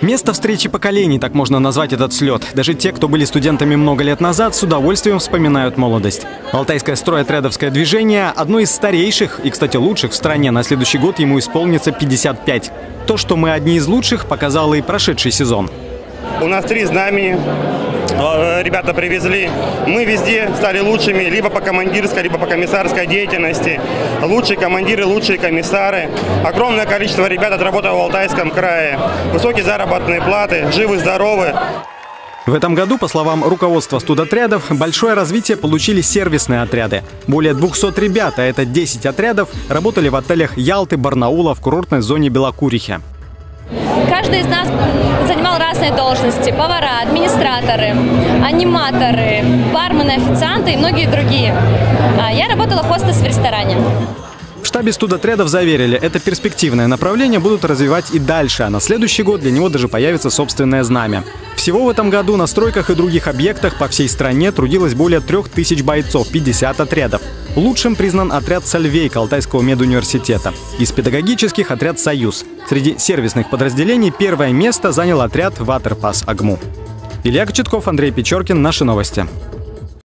Место встречи поколений, так можно назвать этот слет. Даже те, кто были студентами много лет назад, с удовольствием вспоминают молодость. Алтайское стройотрядовское движение – одно из старейших и, кстати, лучших в стране. На следующий год ему исполнится 55. То, что мы одни из лучших, показал и прошедший сезон. У нас три знамени. Э, ребята привезли. Мы везде стали лучшими, либо по командирской, либо по комиссарской деятельности. Лучшие командиры, лучшие комиссары. Огромное количество ребят отработало в Алтайском крае. Высокие заработные платы, живы-здоровы. В этом году, по словам руководства студотрядов, большое развитие получили сервисные отряды. Более 200 ребят, а это 10 отрядов, работали в отелях Ялты, Барнаула в курортной зоне Белокурихи. Каждый из нас занимал разные должности. Повара, администраторы, аниматоры, бармены, официанты и многие другие. А я работала хостес в ресторане. В штабе студотрядов заверили, это перспективное направление будут развивать и дальше, а на следующий год для него даже появится собственное знамя. Всего в этом году на стройках и других объектах по всей стране трудилось более трех тысяч бойцов, 50 отрядов. Лучшим признан отряд «Сальвейка» Алтайского медуниверситета. Из педагогических – отряд «Союз». Среди сервисных подразделений первое место занял отряд «Ватерпас Агму». Илья Кочетков, Андрей Печоркин. Наши новости.